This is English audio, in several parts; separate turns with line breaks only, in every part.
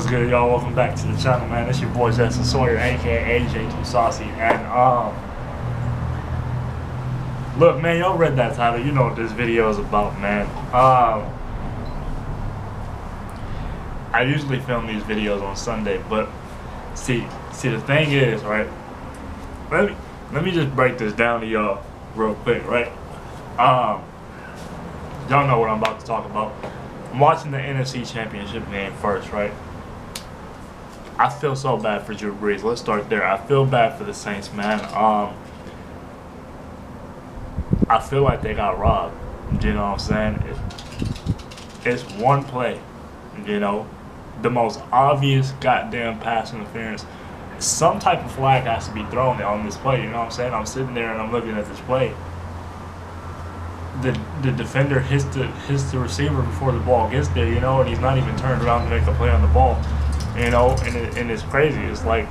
What's good, y'all? Welcome back to the channel, man. It's your boy Jesten Sawyer, aka AJ Too Saucy, and um, look, man, y'all read that title. You know what this video is about, man. Um, I usually film these videos on Sunday, but see, see, the thing is, right? Let me let me just break this down to y'all real quick, right? Um, y'all know what I'm about to talk about. I'm watching the NFC Championship game first, right? I feel so bad for Drew Brees. Let's start there. I feel bad for the Saints, man. Um, I feel like they got robbed. You know what I'm saying? It, it's one play. You know, the most obvious goddamn pass interference. Some type of flag has to be thrown on this play. You know what I'm saying? I'm sitting there and I'm looking at this play. The the defender hits the hits the receiver before the ball gets there. You know, and he's not even turned around to make a play on the ball. You know, and it, and it's crazy. It's like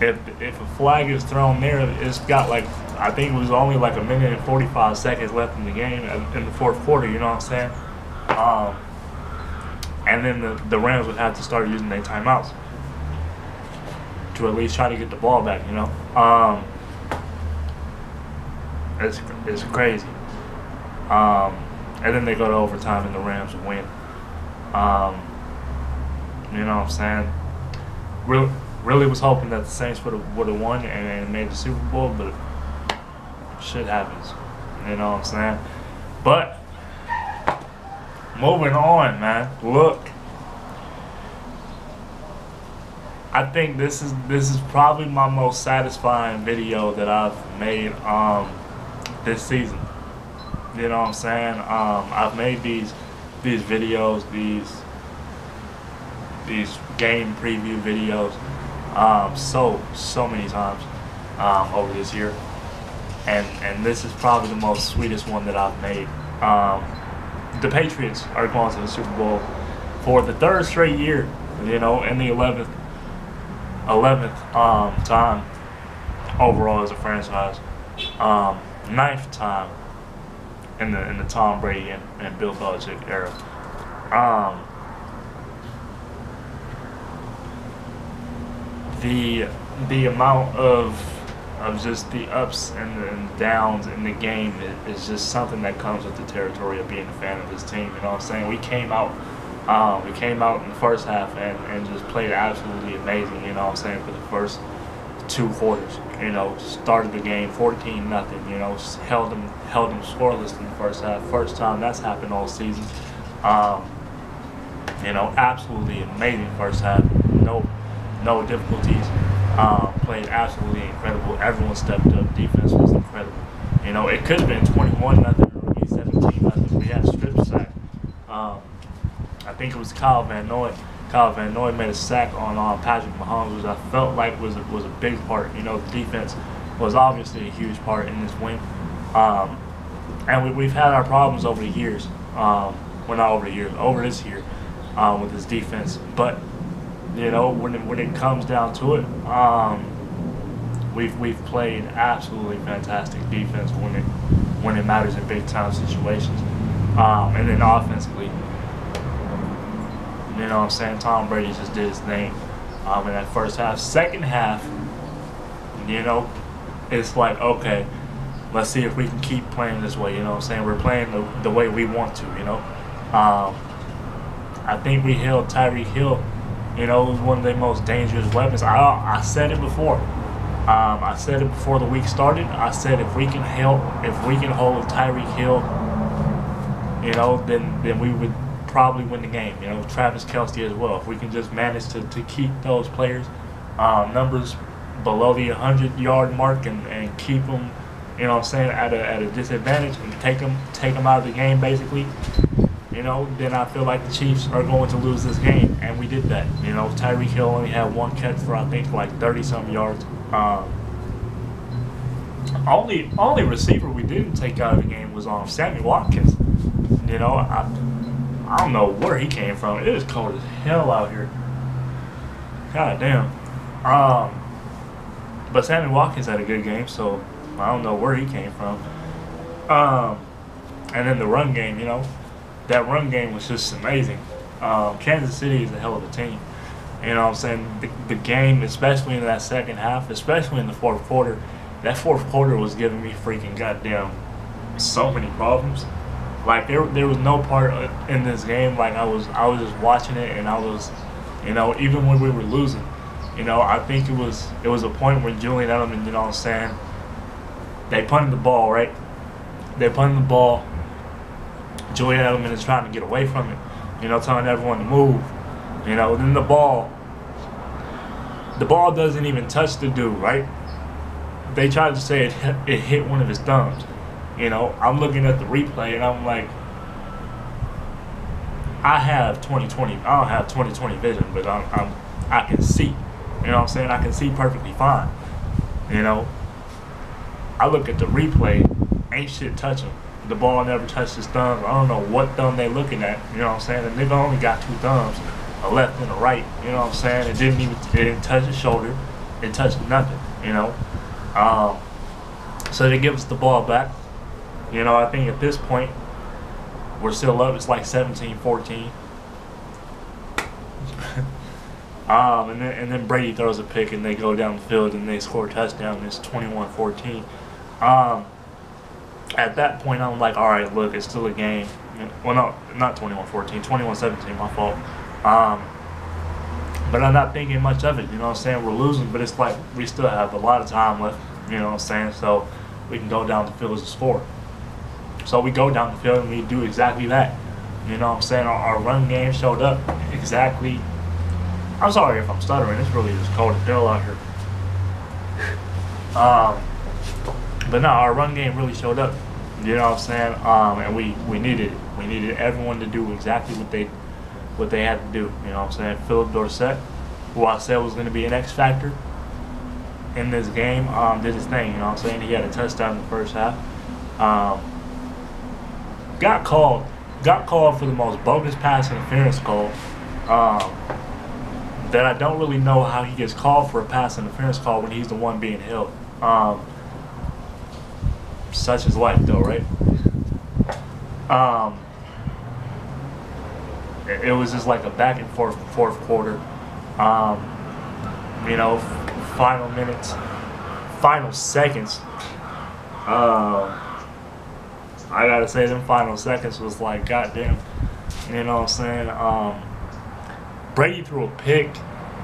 if if a flag is thrown there, it's got like I think it was only like a minute and 45 seconds left in the game in the fourth quarter. You know what I'm saying? Um, and then the the Rams would have to start using their timeouts to at least try to get the ball back. You know, um, it's it's crazy. Um, and then they go to overtime and the Rams win. Um, you know what I'm saying? Really, really was hoping that the Saints would have would have won and, made the Super Bowl, but shit happens. You know what I'm saying? But moving on, man. Look, I think this is this is probably my most satisfying video that I've made um this season. You know what I'm saying? Um, I've made these these videos, these these game preview videos um, so so many times um, over this year, and and this is probably the most sweetest one that I've made. Um, the Patriots are going to the Super Bowl for the third straight year, you know, in the eleventh eleventh um, time overall as a franchise, um, ninth time in the in the Tom Brady and, and Bill Belichick era. Um, the the amount of of just the ups and the downs in the game is, just something that comes with the territory of being a fan of this team. You know what I'm saying? We came out um, we came out in the first half and, and just played absolutely amazing, you know what I'm saying, for the first two quarters. You know, started the game 14 nothing, you know, held them held them scoreless in the first half. First time that's happened all season. Um, you know, absolutely amazing first half. No no difficulties. Um, played absolutely incredible. Everyone stepped up. Defense was incredible. You know, it could have been 21 nothing or 17 nothing. We had a strip sack. Um, I think it was Kyle Van Noy. Kyle Van Noy made a sack on um, Patrick Mahomes, which I felt like was was a big part. You know, the defense was obviously a huge part in this win. Um, and we, have had our problems over the years. Um, well, not over the years, over this year um, with this defense. But you know, when it, when it comes down to it, um, we've we've played absolutely fantastic defense when it when it matters in big time situations, um, and then offensively, you know, what I'm saying Tom Brady just did his thing um, in that first half. Second half, you know, it's like okay, let's see if we can keep playing this way. You know, what I'm saying we're playing the, the way we want to. You know, um, I think we held Tyreek Hill you know, it was one of the most dangerous weapons. I I said it before. Um, I said it before the week started. I said if we can help, if we can hold Tyreek Hill, you know, then then we would probably win the game. You know, Travis Kelce as well. If we can just manage to, to keep those players um, numbers below the 100 yard mark and, and keep them, you know, I'm saying at a, at a disadvantage and take them take them out of the game basically you know, then I feel like the Chiefs are going to lose this game, and we did that. You know, Tyreek Hill only had one catch for I think like 30 some yards. Um, only only receiver we didn't take out of the game was um, Sammy Watkins. You know, I I don't know where he came from. It is cold as hell out here. God damn. Um, but Sammy Watkins had a good game, so I don't know where he came from. Um, and then the run game, you know, that run game was just amazing. Um, Kansas City is a hell of a team. You know what I'm saying? The, the game, especially in that second half, especially in the fourth quarter, that fourth quarter was giving me freaking goddamn so many problems. Like there, there was no part in this game like I was, I was just watching it and I was, you know, even when we were losing, you know, I think it was, it was a point where Julian Edelman, you know what I'm saying? They punted the ball, right? They punted the ball. Julian Edelman is trying to get away from it, you know, telling everyone to move. You know, then the ball, the ball doesn't even touch the dude, right? They tried to say it hit, it hit one of his thumbs. You know, I'm looking at the replay and I'm like, I have 2020. I don't have 2020 vision, but I'm, I'm I can see. You know what I'm saying? I can see perfectly fine. You know, I look at the replay, ain't shit touching. The ball never touched his thumb. I don't know what thumb they looking at. You know what I'm saying? The nigga only got two thumbs, a left and a right. You know what I'm saying? It didn't even it didn't touch his shoulder. It touched nothing. You know. Um, so they give us the ball back. You know, I think at this point we're still up. It's like 17-14. um, and then and then Brady throws a pick and they go down the field and they score a touchdown. It's 21-14. Um, at that point, I'm like, all right, look, it's still a game. Well, no, not 21-14, 21-17, my fault. Um, but I'm not thinking much of it. You know what I'm saying? We're losing, but it's like we still have a lot of time left. You know what I'm saying? So we can go down the field as a score. So we go down the field and we do exactly that. You know what I'm saying? Our, our run game showed up exactly. I'm sorry if I'm stuttering. It's really just cold as hell out here. Um, but no, our run game really showed up. You know what I'm saying? Um, and we, we needed we needed everyone to do exactly what they what they had to do. You know what I'm saying? Phillip Dorsett, who I said was going to be an X factor in this game, um, did his thing. You know what I'm saying? He had a touchdown in the first half. Um, got called got called for the most bogus pass interference call. Um, that I don't really know how he gets called for a pass interference call when he's the one being held. Um, such is life, though, right? Um, it, it was just like a back and forth fourth quarter. Um, you know, final minutes, final seconds. Uh, I gotta say, them final seconds was like, goddamn. You know what I'm saying? Um, Brady threw a pick,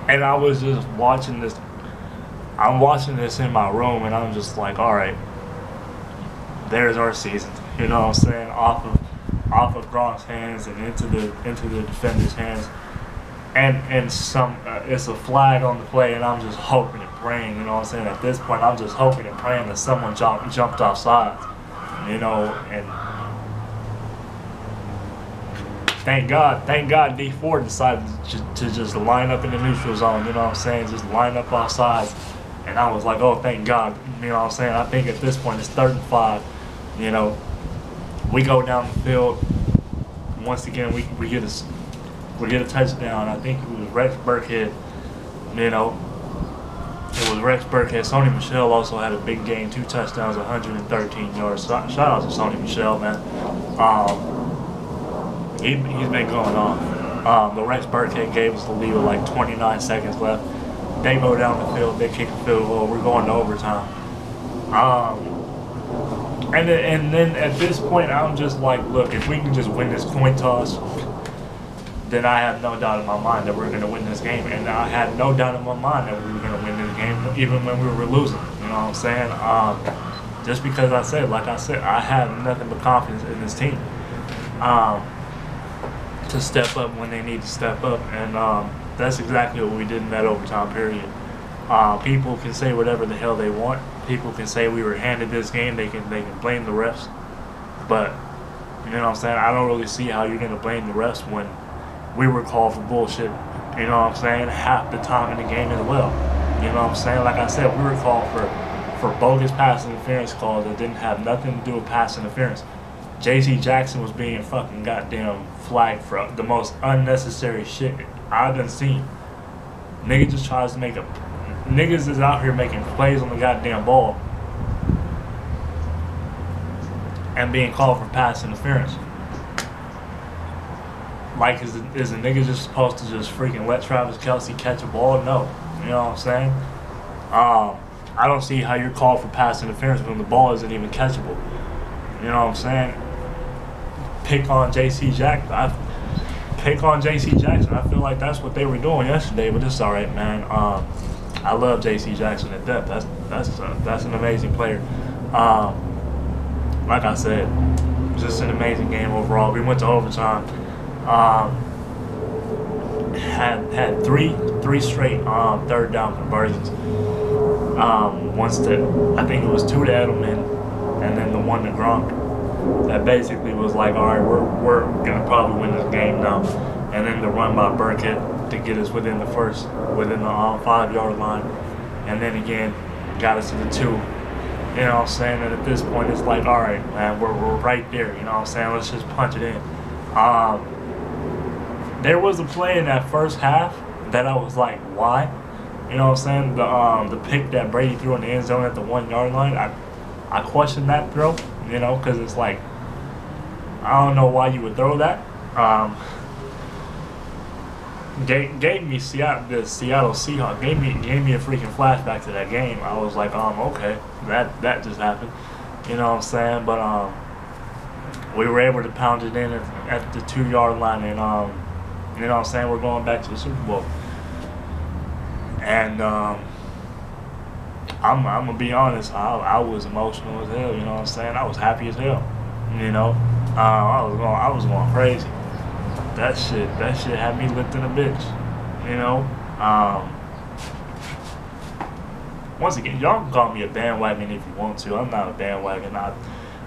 and I was just watching this. I'm watching this in my room, and I'm just like, all right, there's our season. You know what I'm saying? Off of off of Gronk's hands and into the into the defender's hands, and and some uh, it's a flag on the play, and I'm just hoping and praying. You know what I'm saying? At this point, I'm just hoping and praying that someone jumped jumped off sides. You know, and thank God, thank God, Dee Ford decided to, to just line up in the neutral zone. You know what I'm saying? Just line up off sides. And I was like, oh, thank God. You know what I'm saying? I think at this point it's third and five. You know, we go down the field. Once again, we, we get a we get a touchdown. I think it was Rex Burkhead. You know, it was Rex Burkhead. Sony Michel also had a big game, two touchdowns, 113 yards. So, shout out to Sony Michel, man. Um, he he's been going on. Um, the Rex Burkhead gave us the lead with like 29 seconds left. They go down the field, they kick the field goal. We're going to overtime. Um, and then, and then at this point, I'm just like, look, if we can just win this coin toss, then I have no doubt in my mind that we're going to win this game. And I had no doubt in my mind that we were going to win this game, even when we were losing. You know what I'm saying? Um, just because I said, like I said, I have nothing but confidence in this team um, to step up when they need to step up. And um, that's exactly what we did in that overtime period. Uh, people can say whatever the hell they want. People can say we were handed this game. They can they can blame the refs, but you know what I'm saying. I don't really see how you're gonna blame the refs when we were called for bullshit. You know what I'm saying? Half the time in the game as well. You know what I'm saying? Like I said, we were called for for bogus pass interference calls that didn't have nothing to do with pass interference. J.C. Jackson was being fucking goddamn flagged for the most unnecessary shit I've been seen. Nigga just tries to make a niggas is out here making plays on the goddamn ball and being called for pass interference. like, is, is a nigga just supposed to just freaking let Travis Kelce catch a ball? No. You know what I'm saying? Um, I don't see how you're called for pass interference when the ball isn't even catchable. You know what I'm saying? Pick on J.C. Jackson. I pick on J.C. Jackson. I feel like that's what they were doing yesterday, but it's all right, man. Um, I love J.C. Jackson to death. That's that's uh, that's an amazing player. Um, like I said, just an amazing game overall. We went to overtime. Um, had had three three straight um, third down conversions. Um, once to I think it was two to Edelman, and then the one to Gronk. That basically was like, all right, we're we're gonna probably win this game now. And then the run by Burkhead to get us within the first, within the um, five yard line, and then again got us to the two. You know what I'm saying? And at this point, it's like, all right, man, we're, we're right there. You know what I'm saying? Let's just punch it in. Um, there was a play in that first half that I was like, why? You know what I'm saying? The um the pick that Brady threw in the end zone at the one yard line. I I questioned that throw. You know, because it's like I don't know why you would throw that. Um, gave, gave me Seattle the Seattle Seahawks gave me gave me a freaking flashback to that game. I was like, um, okay, that that just happened. You know what I'm saying? But um, we were able to pound it in at, at the two yard line and um you know what I'm saying? We're going back to the Super Bowl. And um, I'm, I'm gonna be honest, I, I was emotional as hell. You know what I'm saying? I was happy as hell. You know, uh, I was going, I was going crazy. That shit, that shit had me lifting a bitch. You know, um, once again, y'all can call me a bandwagon if you want to. I'm not a bandwagon. I,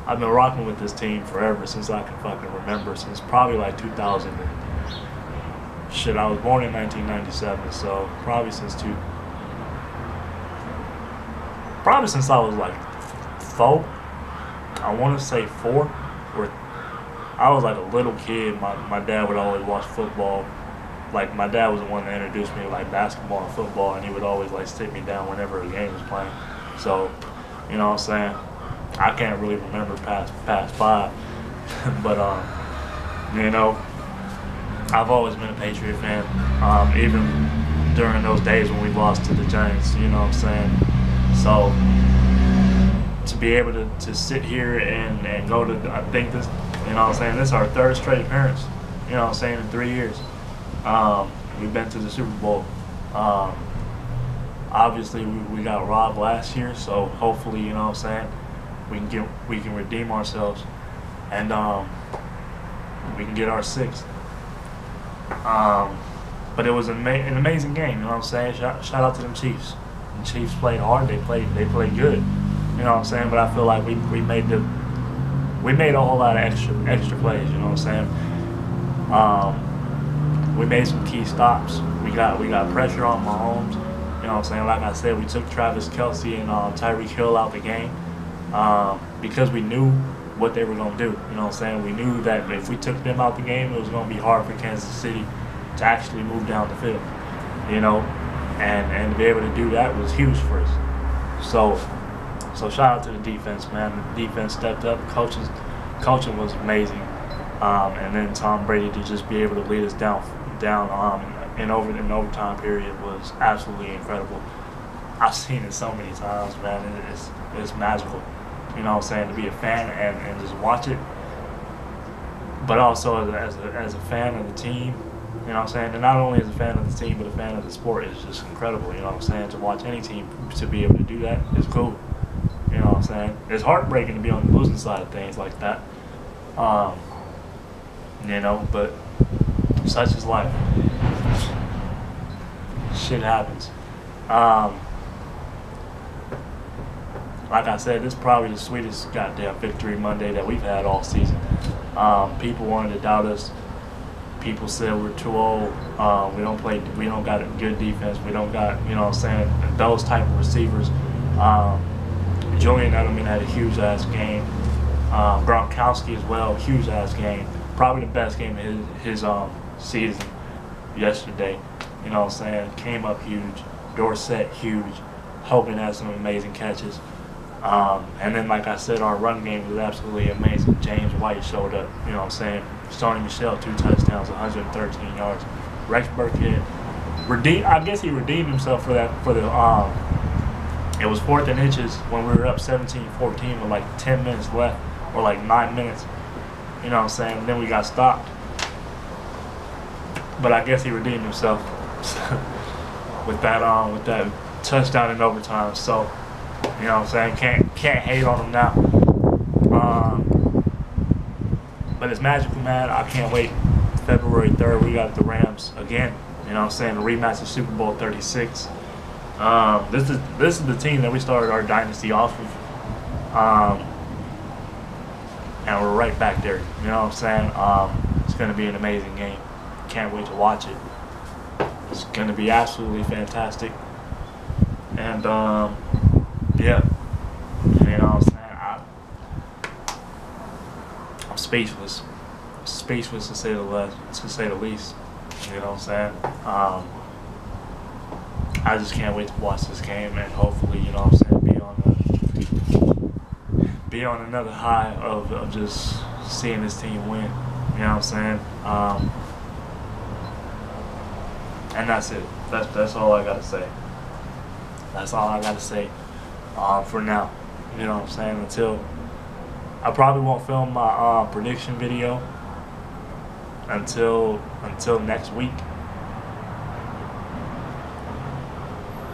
I've been rocking with this team forever since I can fucking remember, since probably like 2000 shit, I was born in 1997, so probably since two, probably since I was like four. I want to say four, or I was like a little kid. My my dad would always watch football. Like my dad was the one that introduced me to like basketball and football, and he would always like sit me down whenever a game was playing. So, you know what I'm saying? I can't really remember past past five, but um, you know, I've always been a Patriot fan, um, even during those days when we lost to the Giants. You know what I'm saying? So to be able to, to sit here and, and go to, I think this, you know what I'm saying, this is our third straight appearance, you know what I'm saying, in three years. Um, we've been to the Super Bowl. Um, obviously, we, we got robbed last year, so hopefully, you know what I'm saying, we can get we can redeem ourselves, and um, we can get our sixth. Um, but it was an, ama- an amazing game. You know what I'm saying? Shout, shout out to them Chiefs. The Chiefs played hard. They played they played good. You know what I'm saying? But I feel like we, we made the we made a whole lot of extra extra plays. You know what I'm saying? Um, we made some key stops. We got we got pressure on Mahomes. You know what I'm saying? Like I said, we took Travis Kelce and uh, Tyreek Hill out the game um, because we knew what they were going to do. You know what I'm saying? We knew that if we took them out the game, it was going to be hard for Kansas City to actually move down the field. You know, and and to be able to do that was huge for us. So, so shout out to the defense, man. The defense stepped up. Coaches, coaching was amazing. Um, and then Tom Brady to just be able to lead us down down um, in over in overtime period was absolutely incredible. I've seen it so many times, man. It's it's magical. You know what I'm saying? To be a fan and, and just watch it. But also as a, as a, as a fan of the team, you know what I'm saying? And not only as a fan of the team, but a fan of the sport is just incredible. You know what I'm saying? To watch any team to be able to do that is cool. I'm saying? It's heartbreaking to be on the losing side of things like that. Um, you know, but such is life. Shit happens. Um, like I said, this is probably the sweetest goddamn victory Monday that we've had all season. Um, people wanted to doubt us. People said we're too old. Um, we don't play. We don't got a good defense. We don't got you know what I'm saying those type of receivers. Um, Julian Edelman had a huge ass game. Um, Gronkowski as well, huge ass game. Probably the best game of his, his um, season yesterday. You know what I'm saying? Came up huge. Dorsett huge. Hogan had some amazing catches. Um, and then, like I said, our run game was absolutely amazing. James White showed up. You know what I'm saying? Sony Michel, two touchdowns, 113 yards. Rex Burkhead, redeem. I guess he redeemed himself for that for the um, it was fourth and inches when we were up 17-14 with like 10 minutes left or like nine minutes. You know what I'm saying? And then we got stopped. But I guess he redeemed himself with that um with that touchdown in overtime. So you know what I'm saying? Can't can't hate on him now. Um, but it's magical, man. I can't wait. February 3rd, we got the Rams again. You know what I'm saying? The rematch of Super Bowl 36. Um, this is this is the team that we started our dynasty off of, um, and we're right back there. You know what I'm saying? Um, it's going to be an amazing game. Can't wait to watch it. It's going to be absolutely fantastic. And um, yeah, you know what I'm saying? I, I'm speechless, speechless to say the least. To say the least. You know what I'm saying? I just can't wait to watch this game and hopefully, you know what I'm saying, be on a, be on another high of, of just seeing this team win. You know what I'm saying? Um, and that's it. That's that's all I gotta say. That's all I gotta say um, for now. You know what I'm saying? Until I probably won't film my uh, prediction video until until next week.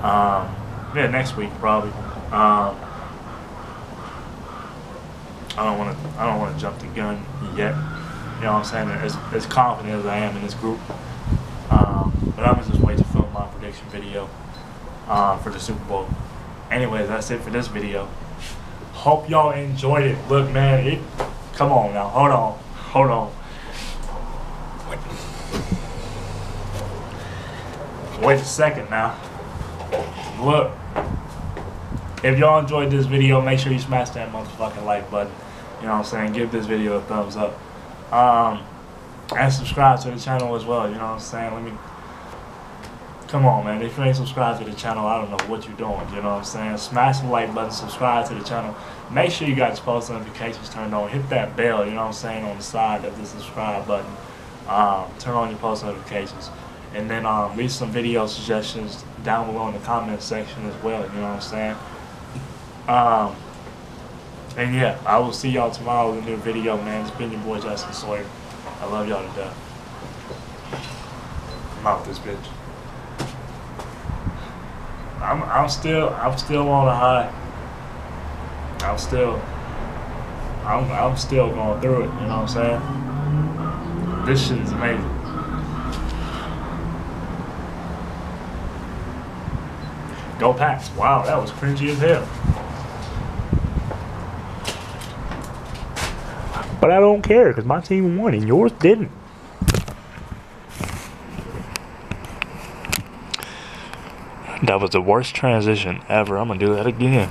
Um, yeah, next week probably. Um, I don't want to. I don't want to jump the gun yet. You know what I'm saying? As, as confident as I am in this group, um, but I'm just waiting to film my prediction video uh, for the Super Bowl. Anyways, that's it for this video. Hope y'all enjoyed it. Look, man, it. Come on now. Hold on. Hold on. Wait a second now. Look, if y'all enjoyed this video, make sure you smash that motherfucking like button. You know what I'm saying? Give this video a thumbs up. Um, and subscribe to the channel as well. You know what I'm saying? Let me. Come on, man. If you ain't subscribed to the channel, I don't know what you're doing. You know what I'm saying? Smash the like button, subscribe to the channel. Make sure you got your post notifications turned on. Hit that bell, you know what I'm saying, on the side of the subscribe button. Um, turn on your post notifications. And then um, leave some video suggestions down below in the comment section as well. You know what I'm saying? Um, and yeah, I will see y'all tomorrow with a new video, man. It's been your boy Jesten Sawyer. I love y'all to death. I'm out this bitch. I'm I'm still I'm still on a high. I'm still I'm I'm still going through it, you know what I'm saying? This shit is amazing. Go Pats. Wow, that was cringy as hell. But I don't care because my team won and yours didn't. That was the worst transition ever. I'm going to do that again.